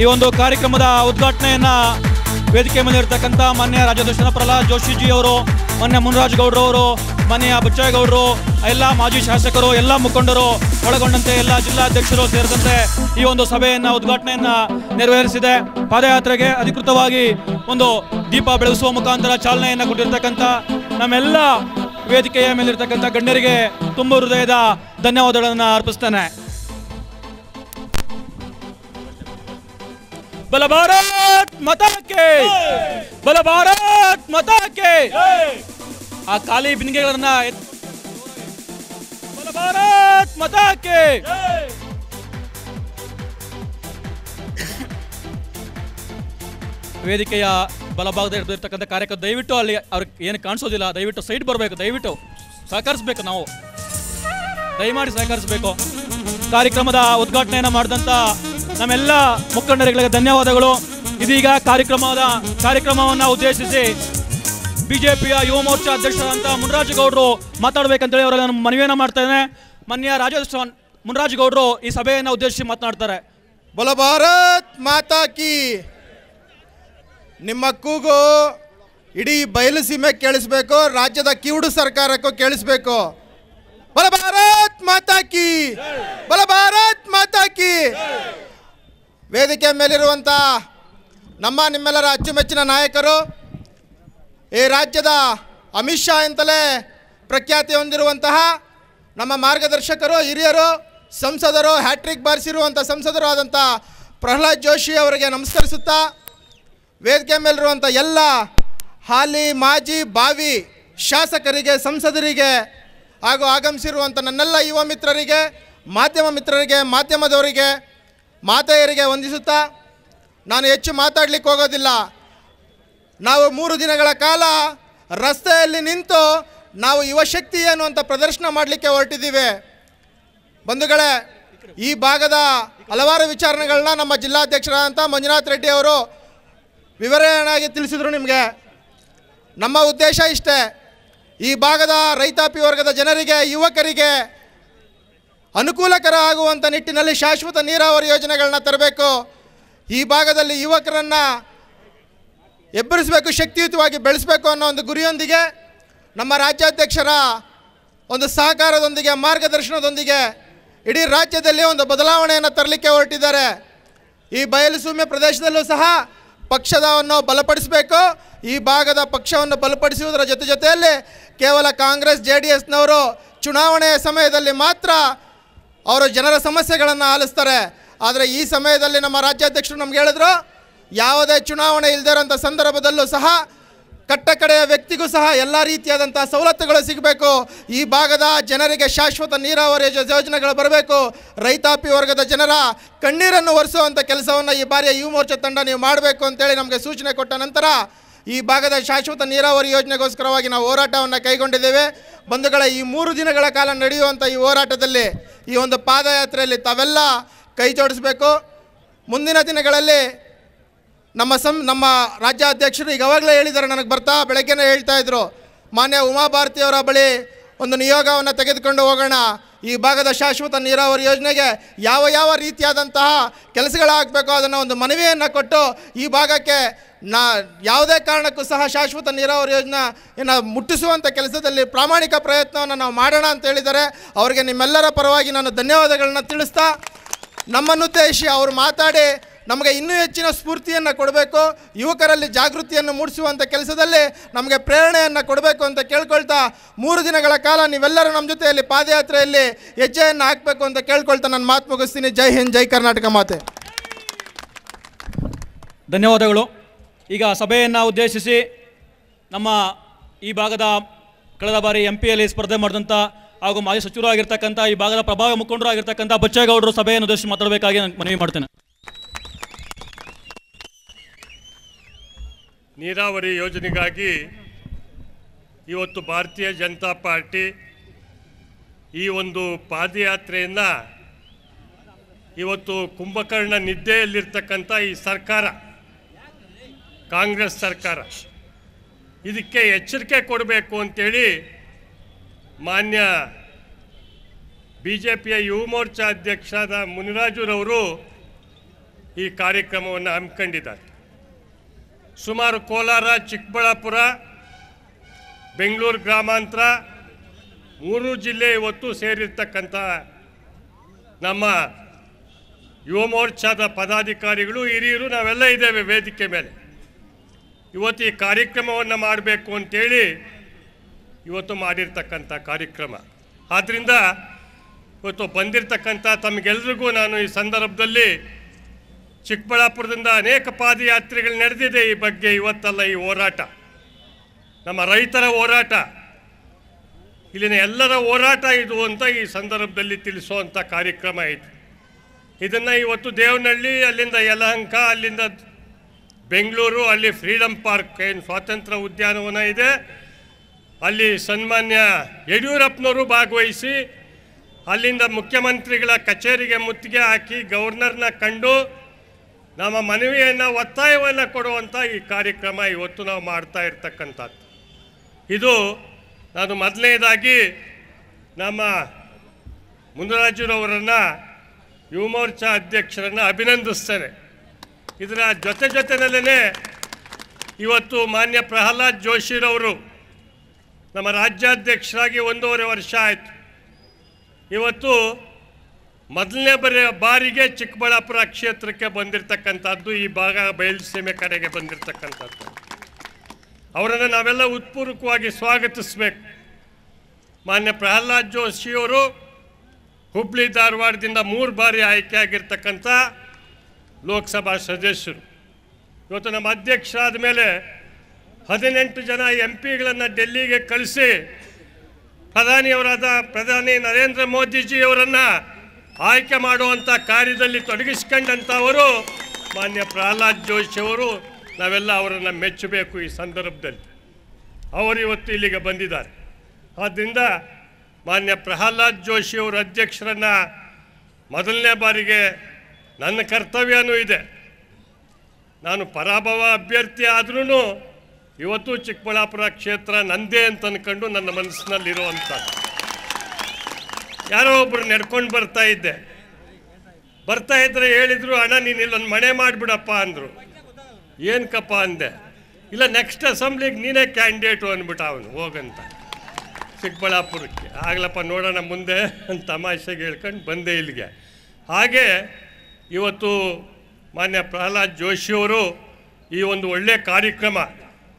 ಈ ಒಂದು ಕಾರ್ಯಕ್ರಮದ ಉದ್ಘಾಟನೆಯನ್ನ ವೇದಿಕೆ ಮೇಲೆ ಇರ್ತಕ್ಕಂಥ ಮಾನ್ಯ ರಾಜದರ್ಶನ ಪ್ರಹ್ಲಾದ್ ಜೋಶಿಜಿ ಅವರು, ಮಾನ್ಯ ಮುನ್ರಾಜ್ ಗೌಡ್ರು ಅವರು, ಮಾನ್ಯ ಗೌಡ್ರು, ಎಲ್ಲ ಮಾಜಿ ಶಾಸಕರು, ಎಲ್ಲ ಮುಖಂಡರು ಒಳಗೊಂಡಂತೆ ಎಲ್ಲ ಜಿಲ್ಲಾಧ್ಯಕ್ಷರು ಸೇರಿದಂತೆ ಈ ಒಂದು ಸಭೆಯನ್ನು, ಉದ್ಘಾಟನೆಯನ್ನ ನೆರವೇರಿಸಿದೆ. ಪಾದಯಾತ್ರೆಗೆ ಅಧಿಕೃತವಾಗಿ ಒಂದು ದೀಪ ಬೆಳೆಸುವ ಮುಖಾಂತರ ಚಾಲನೆಯನ್ನು ಕೊಟ್ಟಿರ್ತಕ್ಕಂಥ ನಮ್ಮೆಲ್ಲ ವೇದಿಕೆಯ ಮೇಲಿರ್ತಕ್ಕಂಥ ಗಣ್ಯರಿಗೆ ತುಂಬ ಹೃದಯದ ಧನ್ಯವಾದಗಳನ್ನು ಅರ್ಪಿಸ್ತೇನೆ. ಬಲ ಭಾರತ್ ಮತಕ್ಕೆ! ಬಲ ಭಾರತ್ ಮತಕ್ಕೆ! ಆ ಖಾಲಿ ಬಿಂದಿಗೆಗಳನ್ನ ಬಲ ಭಾರತ್ ಮತಕ್ಕೆ! ವೇದಿಕೆಯ ಬಲಭಾಗದಲ್ಲಿ ಇರ್ತಕ್ಕಂಥ ಕಾರ್ಯಕರ್ತ ದಯವಿಟ್ಟು ಅಲ್ಲಿ ಅವ್ರಿಗೆ ಏನು ಕಾಣಿಸೋದಿಲ್ಲ. ದಯವಿಟ್ಟು ಸೈಡ್ ಬರಬೇಕು, ದಯವಿಟ್ಟು ಸಹಕರಿಸಬೇಕು ನಾವು. ದಯಮಾಡಿ ಸಹಕರಿಸಬೇಕು. ಕಾರ್ಯಕ್ರಮದ ಉದ್ಘಾಟನೆಯನ್ನು ಮಾಡಿದಂಥ ನಮ್ಮೆಲ್ಲ ಮುಖಂಡರುಗಳಿಗೆ ಧನ್ಯವಾದಗಳು. ಇದೀಗ ಕಾರ್ಯಕ್ರಮದ ಕಾರ್ಯಕ್ರಮವನ್ನು ಉದ್ದೇಶಿಸಿ ಬಿಜೆಪಿಯ ಯುವ ಮೋರ್ಚಾ ಅಧ್ಯಕ್ಷರಾದಂಥ ಮುನ್ರಾಜ್ ಗೌಡರು ಮಾತಾಡಬೇಕಂತೇಳಿ ಅವರಲ್ಲಿ ನಾನು ಮನವಿಯನ್ನು ಮಾಡ್ತೇನೆ ಮಾನ್ಯ ಮುನ್ರಾಜ್ ಗೌಡರು ಈ ಸಭೆಯನ್ನು ಉದ್ದೇಶಿಸಿ ಮಾತನಾಡ್ತಾರೆ. ಬಲ ಭಾರತ್ ಮಾತಾ ಕಿ. ನಿಮ್ಮ ಕೂಗು ಇಡೀ ಬಯಲುಸೀಮೆ ಕೇಳಿಸ್ಬೇಕು, ರಾಜ್ಯದ ಕಿವುಡು ಸರ್ಕಾರಕ್ಕೂ ಕೇಳಿಸ್ಬೇಕು. ಬಲ ಭಾರತ್ ಮಾತಾ ಕಿ. ಬಲ ಭಾರತ್ ಮಾತಾ ಕಿ. ವೇದಿಕೆ ಮೇಲಿರುವಂಥ ನಮ್ಮ ನಿಮ್ಮೆಲ್ಲರ ಅಚ್ಚುಮೆಚ್ಚಿನ ನಾಯಕರು, ಈ ರಾಜ್ಯದ ಅಮಿತ್ ಶಾ ಅಂತಲೇ ಪ್ರಖ್ಯಾತಿ ಹೊಂದಿರುವಂತಹ ನಮ್ಮ ಮಾರ್ಗದರ್ಶಕರು, ಹಿರಿಯರು, ಸಂಸದರು, ಹ್ಯಾಟ್ರಿಕ್ ಬಾರಿಸಿರುವಂಥ ಸಂಸದರು ಆದಂಥ ಪ್ರಹ್ಲಾದ್ ಜೋಶಿ ಅವರಿಗೆ ನಮಸ್ಕರಿಸುತ್ತಾ, ವೇದಿಕೆ ಮೇಲಿರುವಂಥ ಎಲ್ಲ ಹಾಲಿ, ಮಾಜಿ, ಬಾವಿ ಶಾಸಕರಿಗೆ, ಸಂಸದರಿಗೆ ಹಾಗೂ ಆಗಮಿಸಿರುವಂಥ ನನ್ನೆಲ್ಲ ಯುವ ಮಿತ್ರರಿಗೆ, ಮಾಧ್ಯಮ ಮಿತ್ರರಿಗೆ, ಮಾಧ್ಯಮದವರಿಗೆ ಮಾತೆಯರಿಗೆ ವಂದಿಸುತ್ತಾ ನಾನು ಹೆಚ್ಚು ಮಾತಾಡಲಿಕ್ಕೆ ಹೋಗೋದಿಲ್ಲ. ನಾವು ಮೂರು ದಿನಗಳ ಕಾಲ ರಸ್ತೆಯಲ್ಲಿ ನಿಂತು ನಾವು ಯುವಶಕ್ತಿ ಏನು ಅಂತ ಪ್ರದರ್ಶನ ಮಾಡಲಿಕ್ಕೆ ಹೊರಟಿದ್ದೀವಿ. ಬಂಧುಗಳೇ, ಈ ಭಾಗದ ಹಲವಾರು ವಿಚಾರಣೆಗಳನ್ನ ನಮ್ಮ ಜಿಲ್ಲಾಧ್ಯಕ್ಷರಾದಂಥ ಮಂಜುನಾಥ್ ರೆಡ್ಡಿ ಅವರು ವಿವರಣೆಯಾಗಿ ತಿಳಿಸಿದರು ನಿಮಗೆ. ನಮ್ಮ ಉದ್ದೇಶ ಇಷ್ಟೇ, ಈ ಭಾಗದ ರೈತಾಪಿ ವರ್ಗದ ಜನರಿಗೆ, ಯುವಕರಿಗೆ ಅನುಕೂಲಕರ ಆಗುವಂಥ ನಿಟ್ಟಿನಲ್ಲಿ ಶಾಶ್ವತ ನೀರಾವರಿ ಯೋಜನೆಗಳನ್ನ ತರಬೇಕು. ಈ ಭಾಗದಲ್ಲಿ ಯುವಕರನ್ನು ಎಬ್ಬರಿಸಬೇಕು, ಶಕ್ತಿಯುತವಾಗಿ ಬೆಳೆಸಬೇಕು ಅನ್ನೋ ಒಂದು ಗುರಿಯೊಂದಿಗೆ ನಮ್ಮ ರಾಜ್ಯಾಧ್ಯಕ್ಷರ ಒಂದು ಸಹಕಾರದೊಂದಿಗೆ, ಮಾರ್ಗದರ್ಶನದೊಂದಿಗೆ ಇಡೀ ರಾಜ್ಯದಲ್ಲಿ ಒಂದು ಬದಲಾವಣೆಯನ್ನು ತರಲಿಕ್ಕೆ ಹೊರಟಿದ್ದಾರೆ. ಈ ಬಯಲುಸೂಮೆ ಪ್ರದೇಶದಲ್ಲೂ ಸಹ ಪಕ್ಷದವನ್ನು ಬಲಪಡಿಸಬೇಕು. ಈ ಭಾಗದ ಪಕ್ಷವನ್ನು ಬಲಪಡಿಸುವುದರ ಜೊತೆ ಜೊತೆಯಲ್ಲಿ ಕೇವಲ ಕಾಂಗ್ರೆಸ್, ಜೆ ಡಿ ಎಸ್ನವರು ಚುನಾವಣೆಯ ಸಮಯದಲ್ಲಿ ಮಾತ್ರ ಅವರು ಜನರ ಸಮಸ್ಯೆಗಳನ್ನು ಆಲಿಸ್ತಾರೆ. ಆದರೆ ಈ ಸಮಯದಲ್ಲಿ ನಮ್ಮ ರಾಜ್ಯಾಧ್ಯಕ್ಷರು ನಮ್ಗೆ ಹೇಳಿದ್ರು, ಯಾವುದೇ ಚುನಾವಣೆ ಇಲ್ಲದೇ ಇರೋಂಥ ಸಂದರ್ಭದಲ್ಲೂ ಸಹ ಕಟ್ಟ ಕಡೆಯ ವ್ಯಕ್ತಿಗೂ ಸಹ ಎಲ್ಲ ರೀತಿಯಾದಂಥ ಸವಲತ್ತುಗಳು ಸಿಗಬೇಕು. ಈ ಭಾಗದ ಜನರಿಗೆ ಶಾಶ್ವತ ನೀರಾವರಿ ಯೋಜನೆಗಳು ಬರಬೇಕು. ರೈತಾಪಿ ವರ್ಗದ ಜನರ ಕಣ್ಣೀರನ್ನು ಒರೆಸುವಂಥ ಕೆಲಸವನ್ನು ಈ ಬಾರಿಯ ಯುವ ಮೋರ್ಚಾ ತಂಡ ನೀವು ಮಾಡಬೇಕು ಅಂತೇಳಿ ನಮಗೆ ಸೂಚನೆ ಕೊಟ್ಟ ನಂತರ ಈ ಭಾಗದ ಶಾಶ್ವತ ನೀರಾವರಿ ಯೋಜನೆಗೋಸ್ಕರವಾಗಿ ನಾವು ಹೋರಾಟವನ್ನು ಕೈಗೊಂಡಿದ್ದೇವೆ. ಬಂಧುಗಳ, ಈ ಮೂರು ದಿನಗಳ ಕಾಲ ನಡೆಯುವಂಥ ಈ ಹೋರಾಟದಲ್ಲಿ ಈ ಒಂದು ಪಾದಯಾತ್ರೆಯಲ್ಲಿ ತಾವೆಲ್ಲ ಕೈ ಜೋಡಿಸಬೇಕು. ಮುಂದಿನ ದಿನಗಳಲ್ಲಿ ನಮ್ಮ ಸಂ, ನಮ್ಮ ರಾಜ್ಯಾಧ್ಯಕ್ಷರು ಈಗ ಅವಾಗಲೇ ಹೇಳಿದ್ದಾರೆ, ನನಗೆ ಬರ್ತಾ ಬೆಳಗ್ಗೆನೇ ಹೇಳ್ತಾ ಇದ್ರು. ಮಾನ್ಯ ಉಮಾಭಾರತಿಯವರ ಬಳಿ ಒಂದು ನಿಯೋಗವನ್ನು ತೆಗೆದುಕೊಂಡು ಹೋಗೋಣ. ಈ ಭಾಗದ ಶಾಶ್ವತ ನೀರಾವರಿ ಯೋಜನೆಗೆ ಯಾವ ಯಾವ ರೀತಿಯಾದಂತಹ ಕೆಲಸಗಳಾಗಬೇಕು ಅದನ್ನು ಒಂದು ಮನವಿಯನ್ನು ಕೊಟ್ಟು ಈ ಭಾಗಕ್ಕೆ ನಾ ಯಾವುದೇ ಕಾರಣಕ್ಕೂ ಸಹ ಶಾಶ್ವತ ನೀರಾವರಿ ಯೋಜನೆಯನ್ನು ಮುಟ್ಟಿಸುವಂಥ ಕೆಲಸದಲ್ಲಿ ಪ್ರಾಮಾಣಿಕ ಪ್ರಯತ್ನವನ್ನು ನಾವು ಮಾಡೋಣ ಅಂತ ಹೇಳಿದ್ದಾರೆ. ಅವರಿಗೆ ನಿಮ್ಮೆಲ್ಲರ ಪರವಾಗಿ ನಾನು ಧನ್ಯವಾದಗಳನ್ನ ತಿಳಿಸ್ತಾ ನಮ್ಮನ್ನುದ್ದೇಶಿ ಅವರು ಮಾತಾಡಿ ನಮಗೆ ಇನ್ನೂ ಹೆಚ್ಚಿನ ಸ್ಫೂರ್ತಿಯನ್ನು ಕೊಡಬೇಕು, ಯುವಕರಲ್ಲಿ ಜಾಗೃತಿಯನ್ನು ಮೂಡಿಸುವಂಥ ಕೆಲಸದಲ್ಲಿ ನಮಗೆ ಪ್ರೇರಣೆಯನ್ನು ಕೊಡಬೇಕು ಅಂತ ಕೇಳ್ಕೊಳ್ತಾ ಮೂರು ದಿನಗಳ ಕಾಲ ನೀವೆಲ್ಲರೂ ನಮ್ಮ ಜೊತೆಯಲ್ಲಿ ಪಾದಯಾತ್ರೆಯಲ್ಲಿ ಹೆಜ್ಜೆಯನ್ನು ಹಾಕಬೇಕು ಅಂತ ಕೇಳ್ಕೊಳ್ತಾ ನಾನು ಮಾತು ಮುಗಿಸ್ತೀನಿ. ಜೈ ಹಿಂದ್, ಜೈ ಕರ್ನಾಟಕ ಮಾತೆ. ಧನ್ಯವಾದಗಳು. ಈಗ ಸಭೆಯನ್ನು ಉದ್ದೇಶಿಸಿ ನಮ್ಮ ಈ ಭಾಗದ ಕಳೆದ ಬಾರಿ ಎಂ ಪಿಯಲ್ಲಿ ಸ್ಪರ್ಧೆ ಮಾಡಿದಂಥ ಹಾಗೂ ಮಾಜಿ ಸಚಿವರು ಆಗಿರ್ತಕ್ಕಂಥ ಈ ಭಾಗದ ಪ್ರಭಾವ ಮುಖಂಡರು ಆಗಿರ್ತಕ್ಕಂಥ ಬಚ್ಚೇಗೌಡರು ಸಭೆಯನ್ನು ಉದ್ದೇಶಿಸಿ ಮಾತಾಡಬೇಕಾಗಿ ನಾನು ಮನವಿ ಮಾಡ್ತೇನೆ. ನೀರಾವರಿ ಯೋಜನೆಗಾಗಿ ಇವತ್ತು ಭಾರತೀಯ ಜನತಾ ಪಾರ್ಟಿ ಈ ಒಂದು ಪಾದಯಾತ್ರೆಯನ್ನು ಇವತ್ತು ಕುಂಭಕರ್ಣ ನಿದ್ದೆಯಲ್ಲಿರ್ತಕ್ಕಂಥ ಈ ಸರ್ಕಾರ ಕಾಂಗ್ರೆಸ್ ಸರ್ಕಾರ. ಇದಕ್ಕೆ ಎಚ್ಚರಿಕೆ ಕೊಡಬೇಕು ಅಂತೇಳಿ ಮಾನ್ಯ ಬಿ ಜೆ ಪಿಯ ಯುವ ಮೋರ್ಚಾ ಅಧ್ಯಕ್ಷರಾದ ಮುನಿರಾಜುರವರು ಈ ಕಾರ್ಯಕ್ರಮವನ್ನು ಹಮ್ಮಿಕೊಂಡಿದ್ದಾರೆ. ಸುಮಾರು ಕೋಲಾರ, ಚಿಕ್ಕಬಳ್ಳಾಪುರ, ಬೆಂಗಳೂರು ಗ್ರಾಮಾಂತರ, ಮೂರು ಜಿಲ್ಲೆ ಇವತ್ತು ಸೇರಿರ್ತಕ್ಕಂಥ ನಮ್ಮ ಯುವ ಮೋರ್ಚಾದ ಪದಾಧಿಕಾರಿಗಳು, ಹಿರಿಯರು, ನಾವೆಲ್ಲ ಇದ್ದೇವೆ ವೇದಿಕೆ ಮೇಲೆ. ಇವತ್ತು ಈ ಕಾರ್ಯಕ್ರಮವನ್ನು ಮಾಡಬೇಕು ಅಂತೇಳಿ ಇವತ್ತು ಮಾಡಿರ್ತಕ್ಕಂಥ ಕಾರ್ಯಕ್ರಮ. ಆದ್ದರಿಂದ ಇವತ್ತು ಬಂದಿರತಕ್ಕಂಥ ತಮಗೆಲ್ರಿಗೂ ನಾನು ಈ ಸಂದರ್ಭದಲ್ಲಿ ಚಿಕ್ಕಬಳ್ಳಾಪುರದಿಂದ ಅನೇಕ ಪಾದಯಾತ್ರೆಗಳು ನಡೆದಿದೆ ಈ ಬಗ್ಗೆ ಇವತ್ತಲ್ಲ ಈ ಹೋರಾಟ. ನಮ್ಮ ರೈತರ ಹೋರಾಟ. ಇಲ್ಲಿನ ಎಲ್ಲರ ಹೋರಾಟ ಇದು ಅಂತ ಈ ಸಂದರ್ಭದಲ್ಲಿ ತಿಳಿಸುವಂಥ ಕಾರ್ಯಕ್ರಮ ಇದು. ಇದನ್ನು ಇವತ್ತು ದೇವನಹಳ್ಳಿ, ಅಲ್ಲಿಂದ ಯಲಹಂಕ, ಅಲ್ಲಿಂದ ಬೆಂಗಳೂರು, ಅಲ್ಲಿ ಫ್ರೀಡಮ್ ಪಾರ್ಕ್ ಏನು ಸ್ವಾತಂತ್ರ್ಯ ಉದ್ಯಾನವನ ಇದೆ. ಅಲ್ಲಿ ಸನ್ಮಾನ್ಯ ಯಡಿಯೂರಪ್ಪನವರು ಭಾಗವಹಿಸಿ, ಅಲ್ಲಿಂದ ಮುಖ್ಯಮಂತ್ರಿಗಳ ಕಚೇರಿಗೆ ಮುತ್ತಿಗೆ ಹಾಕಿ ಗವರ್ನರ್ನ ಕಂಡು ನಮ್ಮ ಮನವಿಯನ್ನು, ಒತ್ತಾಯವನ್ನು ಕೊಡುವಂಥ ಈ ಕಾರ್ಯಕ್ರಮ ಇವತ್ತು ನಾವು ಮಾಡ್ತಾ ಇರ್ತಕ್ಕಂಥದ್ದು. ಇದು ನಾನು ಮೊದಲನೇದಾಗಿ ನಮ್ಮ ಮುನರಾಜುರವರನ್ನು ಯುವ ಮೋರ್ಚಾ ಅಧ್ಯಕ್ಷರನ್ನು ಅಭಿನಂದಿಸ್ತೇನೆ. ಇದರ ಜೊತೆ ಜೊತೆಯಲ್ಲೇ ಇವತ್ತು ಮಾನ್ಯ ಪ್ರಹ್ಲಾದ್ ಜೋಶಿರವರು ನಮ್ಮ ರಾಜ್ಯಾಧ್ಯಕ್ಷರಾಗಿ ಒಂದೂವರೆ ವರ್ಷ ಆಯಿತು. ಇವತ್ತು ಮೊದಲನೇ ಬರಿ, ಬಾರಿಗೆ ಚಿಕ್ಕಬಳ್ಳಾಪುರ ಕ್ಷೇತ್ರಕ್ಕೆ ಬಂದಿರತಕ್ಕಂಥದ್ದು, ಈ ಭಾಗ ಬಯಲುಸೀಮೆ ಕಡೆಗೆ ಬಂದಿರತಕ್ಕಂಥದ್ದು. ಅವರನ್ನು ನಾವೆಲ್ಲ ಉತ್ಪೂರ್ವಕವಾಗಿ ಸ್ವಾಗತಿಸಬೇಕು. ಮಾನ್ಯ ಪ್ರಹ್ಲಾದ್ ಜೋಶಿಯವರು ಹುಬ್ಳಿ ಧಾರವಾಡದಿಂದ ಮೂರು ಬಾರಿ ಆಯ್ಕೆಯಾಗಿರ್ತಕ್ಕಂಥ ಲೋಕಸಭಾ ಸದಸ್ಯರು. ಇವತ್ತು ನಮ್ಮ ಅಧ್ಯಕ್ಷರಾದ ಮೇಲೆ ಹದಿನೆಂಟು ಜನ ಎಂ ಪಿಗಳನ್ನು ಡೆಲ್ಲಿಗೆ ಕಳಿಸಿ ಪ್ರಧಾನಿಯವರಾದ ಪ್ರಧಾನಿ ನರೇಂದ್ರ ಮೋದಿಜಿಯವರನ್ನು ಆಯ್ಕೆ ಮಾಡುವಂಥ ಕಾರ್ಯದಲ್ಲಿ ತೊಡಗಿಸ್ಕೊಂಡಂಥವರು ಮಾನ್ಯ ಪ್ರಹ್ಲಾದ್ ಜೋಶಿ ಅವರು, ನಾವೆಲ್ಲ ಅವರನ್ನು ಮೆಚ್ಚಬೇಕು ಈ ಸಂದರ್ಭದಲ್ಲಿ. ಅವರು ಇವತ್ತು ಇಲ್ಲಿಗೆ ಬಂದಿದ್ದಾರೆ. ಆದ್ದರಿಂದ ಮಾನ್ಯ ಪ್ರಹ್ಲಾದ್ ಜೋಶಿಯವರು ಅಧ್ಯಕ್ಷರನ್ನು ಮೊದಲನೇ ಬಾರಿಗೆ ನನ್ನ ಕರ್ತವ್ಯನೂ ಇದೆ. ನಾನು ಪರಾಭವ ಅಭ್ಯರ್ಥಿ ಆದ್ರೂ ಇವತ್ತು ಚಿಕ್ಕಬಳ್ಳಾಪುರ ಕ್ಷೇತ್ರ ನಂದೇ ಅಂತ ಅಂದ್ಕೊಂಡು ನನ್ನ ಮನಸ್ಸಿನಲ್ಲಿರುವಂಥದ್ದು ಯಾರೋ ಒಬ್ಬರು ನಡ್ಕೊಂಡು ಬರ್ತಾ ಇದ್ದೆ. ಬರ್ತಾ ಇದ್ರೆ ಹೇಳಿದ್ರು, ಅಣ್ಣ, ನೀನು ಇಲ್ಲೊಂದು ಮನೆ ಮಾಡಿಬಿಡಪ್ಪ ಅಂದರು. ಏನಕ್ಕಪ್ಪ ಅಂದೆ. ಇಲ್ಲ ನೆಕ್ಸ್ಟ್ ಅಸೆಂಬ್ಲಿಗೆ ನೀನೇ ಕ್ಯಾಂಡಿಡೇಟು ಅಂದ್ಬಿಟ್ಟ ಅವನು, ಹೋಗಂತ. ಚಿಕ್ಕಬಳ್ಳಾಪುರಕ್ಕೆ. ಆಗ್ಲಪ್ಪ, ನೋಡೋಣ ಮುಂದೆ ಅಂತ ತಮಾಷೆಗೆ ಹೇಳ್ಕೊಂಡು ಬಂದೆ ಇಲ್ಲಿಗೆ. ಹಾಗೆ ಇವತ್ತು ಮಾನ್ಯ ಪ್ರಹ್ಲಾದ್ ಜೋಶಿಯವರು ಈ ಒಂದು ಒಳ್ಳೆಯ ಕಾರ್ಯಕ್ರಮ,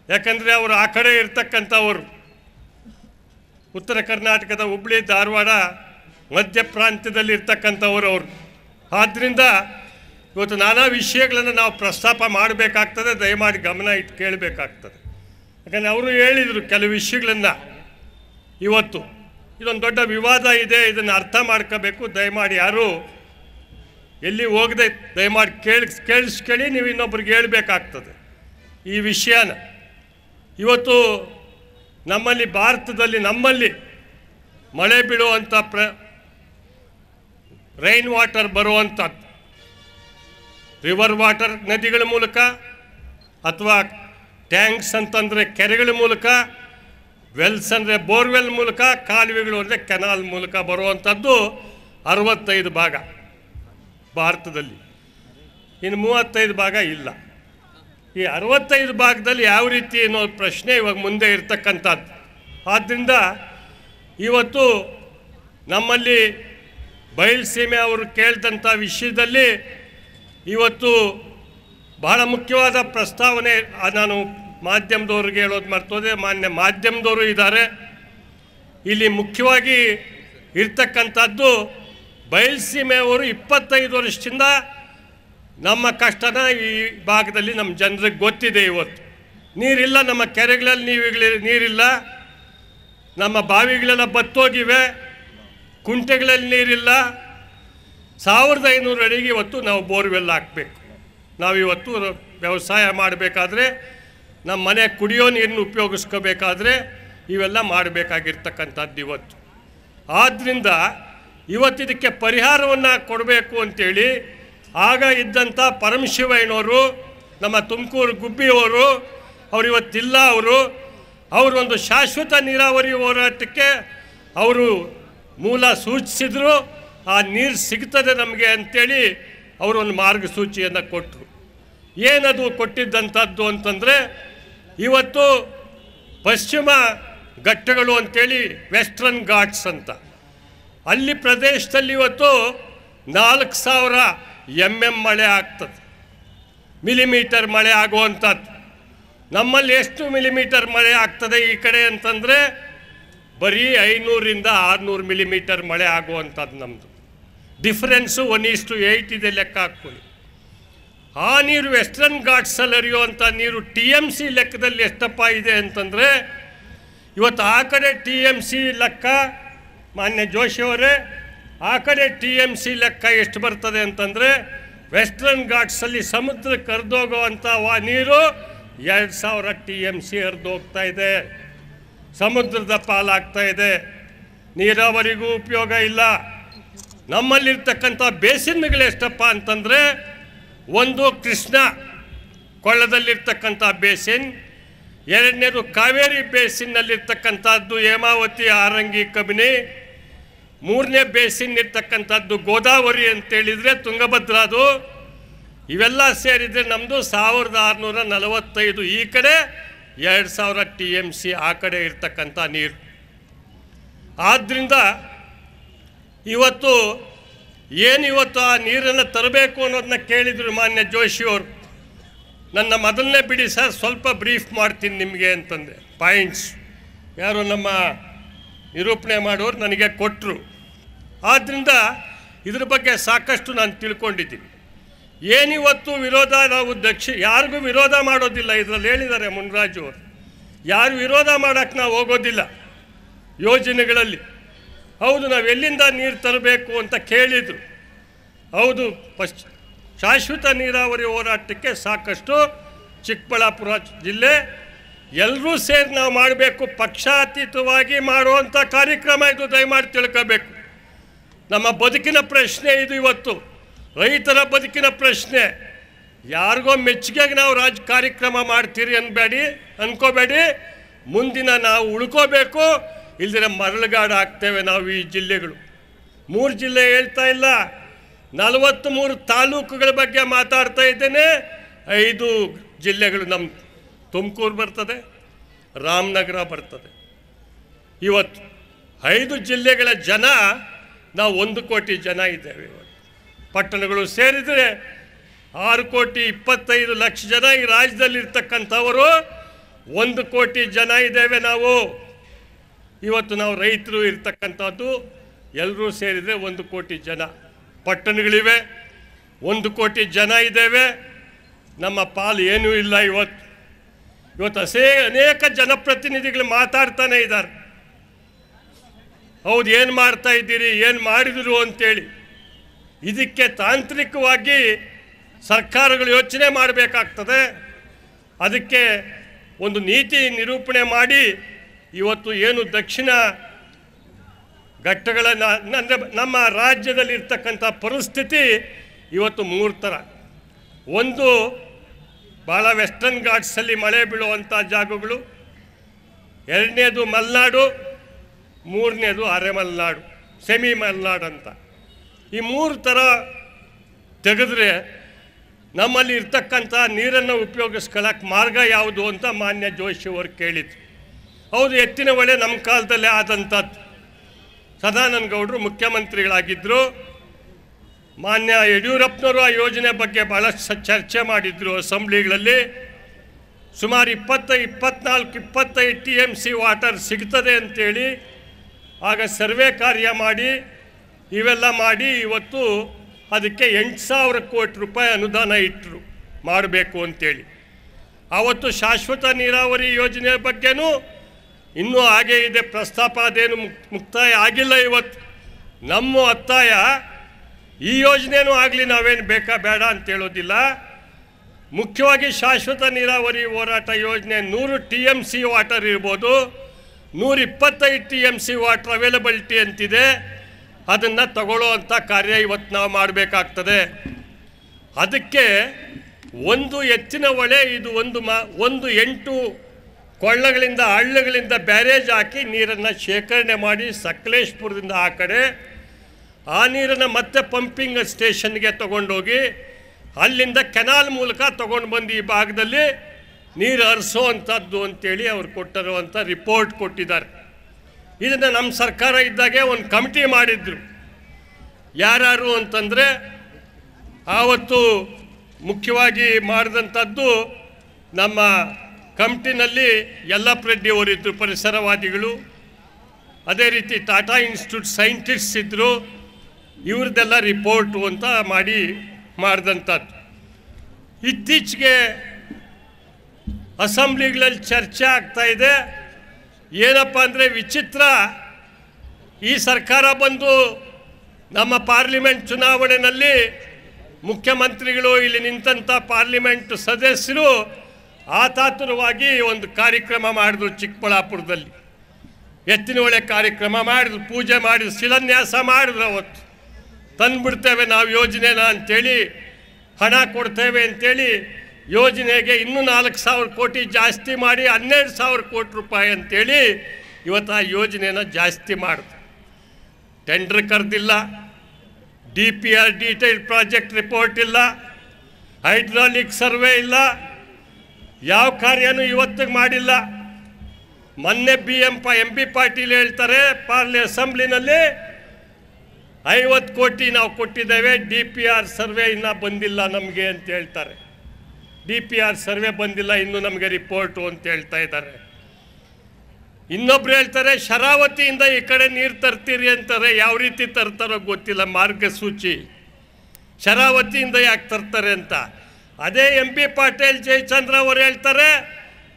ಯಾಕಂದರೆ ಅವರು ಆ ಕಡೆ ಇರ್ತಕ್ಕಂಥವ್ರು. ಉತ್ತರ ಕರ್ನಾಟಕದ ಹುಬ್ಳಿ, ಧಾರವಾಡ, ಮಧ್ಯ ಪ್ರಾಂತ್ಯದಲ್ಲಿ ಇರ್ತಕ್ಕಂಥವ್ರು ಅವರು. ಆದ್ದರಿಂದ ಇವತ್ತು ನಾನಾ ವಿಷಯಗಳನ್ನು ನಾವು ಪ್ರಸ್ತಾಪ ಮಾಡಬೇಕಾಗ್ತದೆ, ದಯಮಾಡಿ ಗಮನ ಇಟ್ಟು ಕೇಳಬೇಕಾಗ್ತದೆ. ಯಾಕಂದರೆ ಅವರು ಹೇಳಿದರು ಕೆಲವು ವಿಷಯಗಳನ್ನು. ಇವತ್ತು ಇದೊಂದು ದೊಡ್ಡ ವಿವಾದ ಇದೆ, ಇದನ್ನು ಅರ್ಥ ಮಾಡ್ಕೋಬೇಕು. ದಯಮಾಡಿ ಯಾರು ಎಲ್ಲಿ ಹೋಗದೆ ದಯಮಾಡಿ ಕೇಳಿ ಕೇಳಿಸ್ಕೊಳ್ಳಿ, ನೀವು ಇನ್ನೊಬ್ರಿಗೆ ಹೇಳಬೇಕಾಗ್ತದೆ. ಈ ವಿಷಯನ. ಇವತ್ತು ನಮ್ಮಲ್ಲಿ, ಭಾರತದಲ್ಲಿ ನಮ್ಮಲ್ಲಿ ಮಳೆ ಬೀಳುವಂಥ ಪ್ರ ರೈನ್ ವಾಟರ್ ಬರುವಂಥದ್ದು. ರಿವರ್ ವಾಟರ್ ನದಿಗಳ ಮೂಲಕ ಅಥವಾ ಟ್ಯಾಂಕ್ಸ್ ಅಂತಂದರೆ ಕೆರೆಗಳ ಮೂಲಕ ವೆಲ್ಸ್ ಅಂದರೆ ಬೋರ್ವೆಲ್ ಮೂಲಕ, ಕಾಲುವೆಗಳು ಅಂದರೆ ಕೆನಾಲ್ ಮೂಲಕ ಬರುವಂಥದ್ದು ಅರವತ್ತೈದು ಭಾಗ. ಭಾರತದಲ್ಲಿ. ಇನ್ನು ಮೂವತ್ತೈದು ಭಾಗ ಇಲ್ಲ. ಈ ಅರವತ್ತೈದು ಭಾಗದಲ್ಲಿ ಯಾವ ರೀತಿ ಅನ್ನೋ ಪ್ರಶ್ನೆ ಇವಾಗ ಮುಂದೆ ಇರ್ತಕ್ಕಂಥದ್ದು. ಆದ್ದರಿಂದ ಇವತ್ತು ನಮ್ಮಲ್ಲಿ ಬಯಲುಸೀಮೆ ಅವರು ಕೇಳಿದಂಥ ವಿಷಯದಲ್ಲಿ ಇವತ್ತು ಬಹಳ ಮುಖ್ಯವಾದ ಪ್ರಸ್ತಾವನೆ ನಾನು ಮಾಧ್ಯಮದವ್ರಿಗೆ ಹೇಳೋದು ಮರ್ತೋದೆ, ಮಾನ್ಯ ಮಾಧ್ಯಮದವರು ಇದ್ದಾರೆ. ಇಲ್ಲಿ ಮುಖ್ಯವಾಗಿ ಇರ್ತಕ್ಕಂಥದ್ದು ಬಯಲುಸೀಮೆಯವರು ಇಪ್ಪತ್ತೈದು ವರ್ಷದಿಂದ ನಮ್ಮ ಕಷ್ಟನ ಈ ಭಾಗದಲ್ಲಿ ನಮ್ಮ ಜನರಿಗೆ ಗೊತ್ತಿದೆ ಇವತ್ತು. ನೀರಿಲ್ಲ, ನಮ್ಮ ಕೆರೆಗಳಲ್ಲಿ ನೀವು ನೀರಿಲ್ಲ. ನಮ್ಮ ಬಾವಿಗಳೆಲ್ಲ ಬತ್ತೋಗಿವೆ. ಕುಂಟೆಗಳಲ್ಲಿ ನೀರಿಲ್ಲ. ಸಾವಿರದ ಐನೂರು ಅಡಿಗೆ ಇವತ್ತು ನಾವು ಬೋರ್ವೆಲ್ ಹಾಕಬೇಕು. ನಾವಿವತ್ತು ವ್ಯವಸಾಯ ಮಾಡಬೇಕಾದ್ರೆ, ನಮ್ಮ ಮನೆ ಕುಡಿಯೋ ನೀರನ್ನು ಉಪಯೋಗಿಸ್ಕೋಬೇಕಾದ್ರೆ ಇವೆಲ್ಲ ಮಾಡಬೇಕಾಗಿರ್ತಕ್ಕಂಥದ್ದು ಇವತ್ತು. ಆದ್ದರಿಂದ ಇವತ್ತಿದಕ್ಕೆ ಪರಿಹಾರವನ್ನು ಕೊಡಬೇಕು ಅಂತೇಳಿ ಆಗ ಇದ್ದಂಥ ಪರಮಶಿವಯ್ಯನವರು, ನಮ್ಮ ತುಮಕೂರು ಗುಬ್ಬಿಯವರು, ಅವರು ಇವತ್ತಿಲ್ಲ ಅವರು. ಅವರೊಂದು ಶಾಶ್ವತ ನೀರಾವರಿ ಹೋರಾಟಕ್ಕೆ ಅವರು ಮೂಲ ಸೂಚಿಸಿದ್ರು. ಆ ನೀರು ಸಿಗ್ತದೆ ನಮಗೆ ಅವರು ಒಂದು ಮಾರ್ಗಸೂಚಿಯನ್ನು ಕೊಟ್ಟರು ಏನದು ಕೊಟ್ಟಿದ್ದಂಥದ್ದು ಅಂತಂದರೆ, ಇವತ್ತು ಪಶ್ಚಿಮ ಘಟ್ಟಗಳು ಅಂತೇಳಿ ವೆಸ್ಟರ್ನ್ ಘಾಟ್ಸ್ ಅಂತ. ಅಲ್ಲಿ ಪ್ರದೇಶದಲ್ಲಿ ಇವತ್ತು ನಾಲ್ಕು ಸಾವಿರ ಎಂ ಎಂ ಮಳೆ ಆಗ್ತದೆ. ಮಿಲಿಮೀಟರ್ ಮಳೆ ಆಗುವಂಥದ್ದು. ನಮ್ಮಲ್ಲಿ ಎಷ್ಟು ಮಿಲಿಮೀಟರ್ ಮಳೆ ಆಗ್ತದೆ ಈ ಕಡೆ ಅಂತಂದರೆ ಬರೀ ಐನೂರಿಂದ ಆರುನೂರು ಮಿಲಿಮೀಟರ್ ಮಳೆ ಆಗುವಂಥದ್ದು ನಮ್ಮದು ಡಿಫ್ರೆನ್ಸು ಒನ್ ಈಸ್ಟು ಏಯ್ಟ್ ಇದೆ ಲೆಕ್ಕ ಹಾಕ್ಕೊಳ್ಳಿ. ಆ ನೀರು ವೆಸ್ಟರ್ನ್ ಘಾಟ್ಸಲ್ಲಿ ಹರಿಯುವಂಥ ನೀರು ಟಿ ಎಂ ಸಿ ಲೆಕ್ಕದಲ್ಲಿ ಎಷ್ಟಪ್ಪ ಇದೆ ಅಂತಂದರೆ ಇವತ್ತು ಆ ಕಡೆ ಟಿ ಎಂ ಸಿ ಲೆಕ್ಕ ಮಾನ್ಯ ಜೋಶಿ ಅವರೇ, ಆ ಕಡೆ ಟಿ ಎಂ ಸಿ ಲೆಕ್ಕ ಎಷ್ಟು ಬರ್ತದೆ ಅಂತಂದರೆ ವೆಸ್ಟರ್ನ್ ಘಾಟ್ಸಲ್ಲಿ ಸಮುದ್ರ ಕರೆದೋಗುವಂಥ ವಾ ನೀರು ಎರಡು ಸಾವಿರ ಟಿ ಎಂ ಸಿ ಹರಿದು ಹೋಗ್ತಾ ಇದೆ. ಸಮುದ್ರದ ಪಾಲಾಗ್ತಾ ಇದೆ. ನೀರಾವರಿಗೂ ಉಪಯೋಗ ಇಲ್ಲ. ನಮ್ಮಲ್ಲಿರ್ತಕ್ಕಂಥ ಬೇಸಿನ್ಗಳು ಎಷ್ಟಪ್ಪ ಅಂತಂದರೆ ಒಂದು ಕೃಷ್ಣ ಕೊಳ್ಳದಲ್ಲಿರ್ತಕ್ಕಂಥ ಬೇಸಿನ್, ಎರಡನೇದು ಕಾವೇರಿ ಬೇಸಿನ್ನಲ್ಲಿರ್ತಕ್ಕಂಥದ್ದು ಹೇಮಾವತಿ ಆರಂಗಿ ಕಬಿನಿ ಮೂರನೇ ಬೇಸಿನ್ ಇರ್ತಕ್ಕಂಥದ್ದು ಗೋದಾವರಿ ಅಂತೇಳಿದರೆ ತುಂಗಭದ್ರಾದು ಇವೆಲ್ಲ ಸೇರಿದರೆ ನಮ್ಮದು ಸಾವಿರದ ಆರುನೂರ ನಲವತ್ತೈದು. ಈ ಕಡೆ ಎರಡು ಸಾವಿರ ಟಿ ಎಂ ಸಿ ಆ ಕಡೆ ಇರ್ತಕ್ಕಂಥ ನೀರು. ಆದ್ದರಿಂದ ಇವತ್ತು ಏನು ಇವತ್ತು ಆ ನೀರನ್ನು ತರಬೇಕು ಅನ್ನೋದನ್ನ ಕೇಳಿದರು ಮಾನ್ಯ ಜೋಶಿಯವರು ನನ್ನ ಮೊದಲನೇ ಬಿಡಿ ಸರ್, ಸ್ವಲ್ಪ ಬ್ರೀಫ್ ಮಾಡ್ತೀನಿ ನಿಮಗೆ ಅಂತಂದೆ. ಪಾಯಿಂಟ್ಸ್. ಯಾರು ನಮ್ಮ ನಿರೂಪಣೆ ಮಾಡೋರು ನನಗೆ ಕೊಟ್ಟರು ಆದ್ದರಿಂದ ಇದ್ರ ಬಗ್ಗೆ ಸಾಕಷ್ಟು ನಾನು ತಿಳ್ಕೊಂಡಿದ್ದೀನಿ. ಏನಿವತ್ತು ವಿರೋಧ ನಾವು ದಕ್ಷಿ, ಯಾರಿಗೂ ವಿರೋಧ ಮಾಡೋದಿಲ್ಲ ಇದರಲ್ಲಿ ಹೇಳಿದ್ದಾರೆ ಮುನ್ರಾಜು ಅವರು. ಯಾರು ವಿರೋಧ ಮಾಡೋಕ್ಕೆ ನಾವು ಹೋಗೋದಿಲ್ಲ ಯೋಜನೆಗಳಲ್ಲಿ. ಹೌದು, ನಾವು ಎಲ್ಲಿಂದ ನೀರು ತರಬೇಕು ಅಂತ ಕೇಳಿದರು. ಹೌದು ಪಶ್ಚ ಶಾಶ್ವತ ನೀರಾವರಿ ಹೋರಾಟಕ್ಕೆ ಸಾಕಷ್ಟು ಚಿಕ್ಕಬಳ್ಳಾಪುರ ಜಿಲ್ಲೆ ಎಲ್ಲರೂ ಸೇರಿ ನಾವು ಮಾಡಬೇಕು, ಪಕ್ಷಾತೀತವಾಗಿ ಮಾಡುವಂಥ ಕಾರ್ಯಕ್ರಮ ಇದು, ದಯಮಾಡಿ ತಿಳ್ಕೋಬೇಕು. ನಮ್ಮ ಬದುಕಿನ ಪ್ರಶ್ನೆ ಇದು ಇವತ್ತು. ರೈತರ ಬದುಕಿನ ಪ್ರಶ್ನೆ. ಯಾರಿಗೋ ಮೆಚ್ಚುಗೆಗೆ ನಾವು ರಾಜ, ಕಾರ್ಯಕ್ರಮ ಮಾಡ್ತೀರಿ ಅನ್ಬೇಡಿ, ಅನ್ಕೋಬೇಡಿ. ಮುಂದಿನ ನಾವು ಉಳ್ಕೋಬೇಕು. ಇಲ್ದಿರ ಮರಳುಗಾಡು ಆಗ್ತೇವೆ ನಾವು ಈ ಜಿಲ್ಲೆಗಳು. ಮೂರು ಜಿಲ್ಲೆ ಹೇಳ್ತಾ ಇಲ್ಲ. ನಲವತ್ತ್ಮೂರು ತಾಲೂಕುಗಳ ಬಗ್ಗೆ ಮಾತಾಡ್ತಾ ಇದ್ದೇನೆ. ಐದು ಜಿಲ್ಲೆಗಳು ನಮ್ಮ ತುಮಕೂರು ಬರ್ತದೆ, ರಾಮನಗರ ಬರ್ತದೆ. ಇವತ್ತು ಐದು ಜಿಲ್ಲೆಗಳ ಜನ, ನಾವು ಒಂದು ಕೋಟಿ ಜನ ಇದ್ದೇವೆ ಇವತ್ತು. ಪಟ್ಟಣಗಳು ಸೇರಿದರೆ ಆರು ಕೋಟಿ ಇಪ್ಪತ್ತೈದು ಲಕ್ಷ ಜನ ಈ ರಾಜ್ಯದಲ್ಲಿ ಇರ್ತಕ್ಕಂಥವರು ಒಂದು ಕೋಟಿ ಜನ ಇದ್ದೇವೆ ನಾವು. ಇವತ್ತು ನಾವು ರೈತರು ಇರ್ತಕ್ಕಂಥದ್ದು, ಎಲ್ಲರೂ ಸೇರಿದರೆ ಒಂದು ಕೋಟಿ ಜನ. ಪಟ್ಟಣಗಳಿವೆ, ಒಂದು ಕೋಟಿ ಜನ ಇದ್ದೇವೆ. ನಮ್ಮ ಪಾಲು ಏನೂ ಇಲ್ಲ ಇವತ್ತು. ಇವತ್ತು ಅಸೇ ಅನೇಕ ಜನಪ್ರತಿನಿಧಿಗಳು ಮಾತಾಡ್ತಾನೆ ಇದ್ದಾರೆ. ಹೌದು, ಏನು ಮಾಡ್ತಾ ಇದ್ದೀರಿ, ಏನು ಮಾಡಿದ್ರು ಅಂತೇಳಿ. ಇದಕ್ಕೆ ತಾಂತ್ರಿಕವಾಗಿ ಸರ್ಕಾರಗಳು ಯೋಚನೆ ಮಾಡಬೇಕಾಗ್ತದೆ. ಅದಕ್ಕೆ ಒಂದು ನೀತಿ ನಿರೂಪಣೆ ಮಾಡಿ ಇವತ್ತು ಏನು ದಕ್ಷಿಣ ಘಟ್ಟಗಳ ಅಂದರೆ ನಮ್ಮ ರಾಜ್ಯದಲ್ಲಿರ್ತಕ್ಕಂಥ ಪರಿಸ್ಥಿತಿ ಇವತ್ತು ಮೂರು ಥರ ಒಂದು ಭಾಳ ವೆಸ್ಟರ್ನ್ ಘಾಟ್ಸಲ್ಲಿ ಮಳೆ ಬೀಳುವಂಥ ಜಾಗಗಳು. ಎರಡನೇದು ಮಲೆನಾಡು, ಮೂರನೇದು ಅರೆಮಲೆನಾಡು ಸೆಮಿ ಮಲೆನಾಡು ಅಂತ. ಈ ಮೂರು ಥರ ತೆಗೆದ್ರೆ ನಮ್ಮಲ್ಲಿ ಇರ್ತಕ್ಕಂಥ ನೀರನ್ನು ಉಪಯೋಗಿಸ್ಕೊಳ್ಳೋಕೆ ಮಾರ್ಗ ಯಾವುದು ಅಂತ ಮಾನ್ಯ ಜೋಶಿ ಅವರು ಕೇಳಿದ್ರು. ಹೌದು, ಎತ್ತಿನ ಹೊಳೆ ನಮ್ಮ ಕಾಲದಲ್ಲೇ ಆದಂಥದ್ದು. ಸದಾನಂದ ಗೌಡರು ಮುಖ್ಯಮಂತ್ರಿಗಳಾಗಿದ್ದರು ಮಾನ್ಯ ಯಡಿಯೂರಪ್ಪನವರು ಆ ಯೋಜನೆ ಬಗ್ಗೆ ಭಾಳಷ್ಟು ಚರ್ಚೆ ಮಾಡಿದರು ಅಸೆಂಬ್ಲಿಗಳಲ್ಲಿ. ಸುಮಾರು ಇಪ್ಪತ್ತ, ಇಪ್ಪತ್ನಾಲ್ಕು ಇಪ್ಪತ್ತೈದು ಟಿ ಎಂ ಸಿ ವಾಟರ್ ಸಿಗ್ತದೆ ಅಂತೇಳಿ. ಆಗ ಸರ್ವೆ ಕಾರ್ಯ ಮಾಡಿ, ಇವೆಲ್ಲ ಮಾಡಿ ಇವತ್ತು ಅದಕ್ಕೆ ಎಂಟು ಸಾವಿರ ಕೋಟಿ ರೂಪಾಯಿ ಅನುದಾನ ಇಟ್ಟರು ಮಾಡಬೇಕು ಅಂತೇಳಿ. ಆವತ್ತು ಶಾಶ್ವತ ನೀರಾವರಿ ಯೋಜನೆ ಬಗ್ಗೆನೂ ಇನ್ನೂ ಹಾಗೆ ಇದೆ, ಪ್ರಸ್ತಾಪ ಅದೇನು ಮುಕ್- ಮುಕ್ತಾಯ ಆಗಿಲ್ಲ ಇವತ್ತು. ನಮ್ಮ ಒತ್ತಾಯ ಈ ಯೋಜನೆನೂ ಆಗಲಿ ನಾವೇನು ಬೇಕಾ ಬೇಡ ಅಂತ ಹೇಳೋದಿಲ್ಲ. ಮುಖ್ಯವಾಗಿ ಶಾಶ್ವತ ನೀರಾವರಿ ಹೋರಾಟ ಯೋಜನೆ ನೂರು ಟಿ ಎಂ ಸಿ ವಾಟರ್ ಇರ್ಬೋದು, ನೂರ ಇಪ್ಪತ್ತೈದು T M C water availability ಅಂತಿದೆ. ಅದನ್ನು ತಗೊಳ್ಳೋ ಅಂಥ ಕಾರ್ಯ ಇವತ್ತು ನಾವು ಮಾಡಬೇಕಾಗ್ತದೆ. ಅದಕ್ಕೆ ಒಂದು ಎತ್ತಿನ ಹೊಳೆ ಇದು ಒಂದು ಮ, ಒಂದು ಎಂಟು ಕೊಳ್ಳಗಳಿಂದ ಹಳ್ಳಗಳಿಂದ ಬ್ಯಾರೇಜ್ ಹಾಕಿ ನೀರನ್ನು ಶೇಖರಣೆ ಮಾಡಿ ಸಕಲೇಶ್ಪುರದಿಂದ ಆ ಕಡೆ ಆ ನೀರನ್ನು ಮತ್ತೆ ಪಂಪಿಂಗ್ ಸ್ಟೇಷನ್ಗೆ ತಗೊಂಡೋಗಿ ಅಲ್ಲಿಂದ ಕೆನಾಲ್ ಮೂಲಕ ತಗೊಂಡು ಬಂದು ಈ ಭಾಗದಲ್ಲಿ ನೀರು ಹರಿಸೋ ಅಂಥದ್ದು ಅಂತೇಳಿ ಅವ್ರು ಕೊಟ್ಟಿರುವಂಥ ರಿಪೋರ್ಟ್ ಕೊಟ್ಟಿದ್ದಾರೆ. ಇದನ್ನು ನಮ್ಮ ಸರ್ಕಾರ ಇದ್ದಾಗೆ ಒಂದು ಕಮಿಟಿ ಮಾಡಿದ್ರು. ಯಾರ್ಯಾರು ಅಂತಂದರೆ ಆವತ್ತು ಮುಖ್ಯವಾಗಿ ಮಾಡಿದಂಥದ್ದು ನಮ್ಮ ಕಮಿಟಿನಲ್ಲಿ ಯಲ್ಲಪ್ಪ ಅವರಿದ್ದರು ಪರಿಸರವಾದಿಗಳು. ಅದೇ ರೀತಿ ಟಾಟಾ ಇನ್ಸ್ಟಿಟ್ಯೂಟ್ ಸೈಂಟಿಸ್ಟ್ಸ್ ಇದ್ದರು ಇವ್ರದ್ದೆಲ್ಲ ರಿಪೋರ್ಟು ಅಂತ ಮಾಡಿ ಮಾಡಿದಂಥದ್ದು ಇತ್ತೀಚೆಗೆ ಅಸೆಂಬ್ಲಿಗಳಲ್ಲಿ ಚರ್ಚೆ ಆಗ್ತಾ ಇದೆ. ಏನಪ್ಪ ಅಂದರೆ ವಿಚಿತ್ರ. ಈ ಸರ್ಕಾರ ಬಂದು ನಮ್ಮ ಪಾರ್ಲಿಮೆಂಟ್ ಚುನಾವಣೆಯಲ್ಲಿ ಮುಖ್ಯಮಂತ್ರಿಗಳು ಇಲ್ಲಿ ನಿಂತಂಥ ಪಾರ್ಲಿಮೆಂಟ್ ಸದಸ್ಯರು ಆತಾತುರವಾಗಿ ಒಂದು ಕಾರ್ಯಕ್ರಮ ಮಾಡಿದ್ರು ಚಿಕ್ಕಬಳ್ಳಾಪುರದಲ್ಲಿ. ಎತ್ತಿನ ಹೊಳೆ ಕಾರ್ಯಕ್ರಮ ಮಾಡಿದ್ರು, ಪೂಜೆ ಮಾಡಿದ್ರು, ಶಿಲಾನ್ಯಾಸ ಮಾಡಿದ್ರು ಅವತ್ತು. ತಂದ್ಬಿಡ್ತೇವೆ ನಾವು ಯೋಜನೆನ ಅಂತೇಳಿ ಹಣ ಕೊಡ್ತೇವೆ ಅಂತೇಳಿ ಯೋಜನೆಗೆ ಇನ್ನೂ ನಾಲ್ಕು ಸಾವಿರ ಕೋಟಿ ಜಾಸ್ತಿ ಮಾಡಿ ಹನ್ನೆರಡು ಸಾವಿರ ಕೋಟಿ ರೂಪಾಯಿ ಅಂತೇಳಿ ಇವತ್ತು ಆ ಯೋಜನೆನ ಜಾಸ್ತಿ ಮಾಡಿದೆ. Tender ಕರೆದಿಲ್ಲ D P R detail project report ಇಲ್ಲ ಹೈಡ್ರಾಲಿಕ್ ಸರ್ವೆ ಇಲ್ಲ, ಯಾವ ಕಾರ್ಯನೂ ಇವತ್ತಿಗೆ ಮಾಡಿಲ್ಲ. ಮೊನ್ನೆ ಬಿ ಎಂ ಪ ಬಿ ಪಾಟೀಲ್ ಹೇಳ್ತಾರೆ ಪಾರ್ಲಿ ಅಸೆಂಬ್ಲಿನಲ್ಲಿ ಐವತ್ತು ಕೋಟಿ ನಾವು ಕೊಟ್ಟಿದ್ದೇವೆ, ಡಿ ಪಿ ಆರ್ ಸರ್ವೆ ಇನ್ನೂ ಬಂದಿಲ್ಲ ನಮಗೆ ಅಂತ ಹೇಳ್ತಾರೆ. ಡಿ ಪಿ ಆರ್ ಸರ್ವೆ ಬಂದಿಲ್ಲ, ಇನ್ನೂ ನಮಗೆ ರಿಪೋರ್ಟು ಅಂತ ಹೇಳ್ತಾ ಇದ್ದಾರೆ. ಇನ್ನೊಬ್ರು ಹೇಳ್ತಾರೆ, ಶರಾವತಿಯಿಂದ ಈ ಕಡೆ ನೀರು ತರ್ತೀರಿ ಅಂತಾರೆ, ಯಾವ ರೀತಿ ತರ್ತಾರೋ ಗೊತ್ತಿಲ್ಲ, ಮಾರ್ಗಸೂಚಿ. ಶರಾವತಿಯಿಂದ ಯಾಕೆ ತರ್ತಾರೆ ಅಂತ. ಅದೇ ಎಂ ಪಿ ಪಾಟೀಲ್ ಜಯಚಂದ್ರ ಅವರು ಹೇಳ್ತಾರೆ,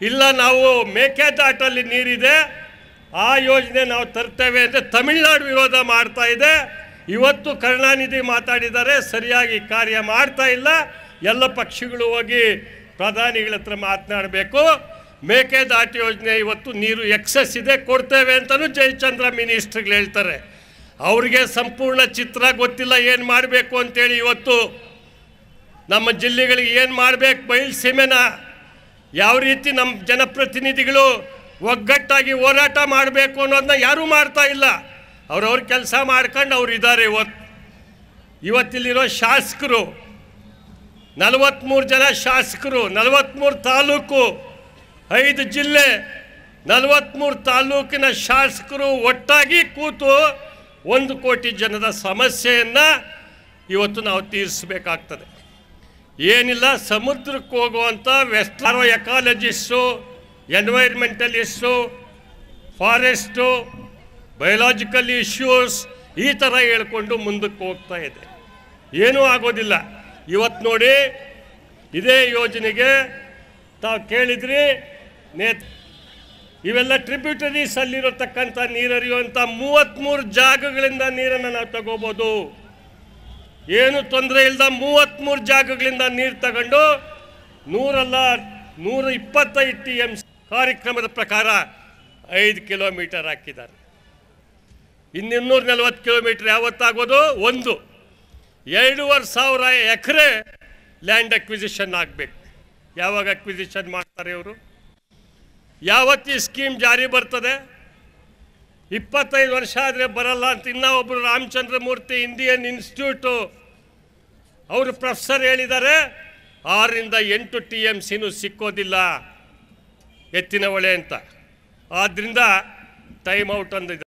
ಇಲ್ಲ ನಾವು ಮೇಕೆದಾಟಲ್ಲಿ ನೀರಿದೆ, ಆ ಯೋಜನೆ ನಾವು ತರ್ತೇವೆ ಅಂದರೆ ತಮಿಳ್ನಾಡು ವಿರೋಧ ಮಾಡ್ತಾ ಇದೆ. ಇವತ್ತು ಕರುಣಾನಿಧಿ ಮಾತಾಡಿದ್ದಾರೆ ಸರಿಯಾಗಿ ಕಾರ್ಯ ಮಾಡ್ತಾ ಇಲ್ಲ. ಎಲ್ಲ ಪಕ್ಷಗಳು ಹೋಗಿ ಪ್ರಧಾನಿಗಳ ಹತ್ರ ಮಾತನಾಡಬೇಕು. ಮೇಕೆದಾಟು ಯೋಜನೆ ಇವತ್ತು ನೀರು ಎಕ್ಸಸ್ ಇದೆ, ಕೊಡ್ತೇವೆ ಅಂತಲೂ ಜಯಚಂದ್ರ ಮಿನಿಸ್ಟ್ರ್ಗಳು ಹೇಳ್ತಾರೆ. ಅವ್ರಿಗೆ ಸಂಪೂರ್ಣ ಚಿತ್ರ ಗೊತ್ತಿಲ್ಲ, ಏನು ಮಾಡಬೇಕು ಅಂತೇಳಿ ಇವತ್ತು ನಮ್ಮ ಜಿಲ್ಲೆಗಳಿಗೆ ಏನು ಮಾಡಬೇಕು? ಬಯಲು ಸೀಮೆನ ಯಾವ ರೀತಿ ನಮ್ಮ ಜನಪ್ರತಿನಿಧಿಗಳು ಒಗ್ಗಟ್ಟಾಗಿ ಹೋರಾಟ ಮಾಡಬೇಕು ಅನ್ನೋದನ್ನ ಯಾರೂ ಮಾಡ್ತಾ ಇಲ್ಲ. ಅವ್ರವ್ರ ಕೆಲಸ ಮಾಡ್ಕೊಂಡು ಅವ್ರು ಇದ್ದಾರೆ ಇವತ್ತು ಇವತ್ತಿಲ್ಲಿರೋ ಶಾಸಕರು ನಲವತ್ತ್ಮೂರು ಜನ ಶಾಸಕರು ನಲವತ್ತ್ಮೂರು ತಾಲೂಕು, ಐದು ಜಿಲ್ಲೆ ನಲವತ್ತ್ಮೂರು ತಾಲೂಕಿನ ಶಾಸಕರು ಒಟ್ಟಾಗಿ ಕೂತು ಒಂದು ಕೋಟಿ ಜನದ ಸಮಸ್ಯೆಯನ್ನು ಇವತ್ತು ನಾವು ತೀರಿಸಬೇಕಾಗ್ತದೆ. ಏನಿಲ್ಲ, ಸಮುದ್ರಕ್ಕೆ ಹೋಗುವಂಥ ವೆಸ್ಟಾರೋ ecologist, environmentalist, forest biological issues ಈ ಥರ ಹೇಳ್ಕೊಂಡು ಮುಂದಕ್ಕೆ ಹೋಗ್ತಾ ಇದೆ. ಏನೂ ಆಗೋದಿಲ್ಲ. ಇವತ್ತು ನೋಡಿ ಇದೇ ಯೋಜನೆಗೆ ತಾವು ಕೇಳಿದ್ರಿ ನೇತ್ ಇವೆಲ್ಲ ಟ್ರಿಬ್ಯೂಟರೀಸ್ ಅಲ್ಲಿರತಕ್ಕಂಥ ನೀರು ಹರಿಯುವಂಥ ಮೂವತ್ತ್ಮೂರು ಜಾಗಗಳಿಂದ ನೀರನ್ನು ನಾವು ತಗೋಬೋದು. ಏನು ತೊಂದರೆ ಇಲ್ಲದ ಮೂವತ್ತ್ಮೂರು ಜಾಗಗಳಿಂದ ನೀರು ತಗೊಂಡು ನೂರಲ್ಲ, ನೂರ ಇಪ್ಪತ್ತೈದು ಟಿ ಎಂ ಕಾರ್ಯಕ್ರಮದ ಪ್ರಕಾರ ಐದು ಕಿಲೋಮೀಟರ್ ಹಾಕಿದ್ದಾರೆ. ಇನ್ನೂರ ನಲ್ವತ್ತು ಕಿಲೋಮೀಟರ್ ಯಾವತ್ತಾಗೋದು? ಒಂದು. ಎರಡೂವರೆ ಸಾವಿರ ಎಕರೆ ಲ್ಯಾಂಡ್ ಅಕ್ವಿಸಿಷನ್ ಆಗಬೇಕು. ಯಾವಾಗ ಅಕ್ವಿಸಿಷನ್ ಮಾಡ್ತಾರೆ ಇವರು? ಯಾವತ್ತು ಸ್ಕೀಮ್ ಜಾರಿ ಬರ್ತದೆ? ಇಪ್ಪತ್ತೈದು ವರ್ಷ ಆದರೆ ಬರಲ್ಲ ಅಂತ ಇನ್ನೂ ಒಬ್ಬರು ರಾಮಚಂದ್ರ ಮೂರ್ತಿ ಇಂಡಿಯನ್ ಇನ್ಸ್ಟಿಟ್ಯೂಟು ಅವರು ಪ್ರೊಫೆಸರ್ ಹೇಳಿದ್ದಾರೆ, ಆರರಿಂದ ಎಂಟು ಟಿ ಎಂ ಸಿನೂ ಸಿಕ್ಕೋದಿಲ್ಲ ಎತ್ತಿನ ಒಳೆ ಅಂತ. ಆದ್ದರಿಂದ ಟೈಮ್ ಔಟ್ ಅಂದಿದೆ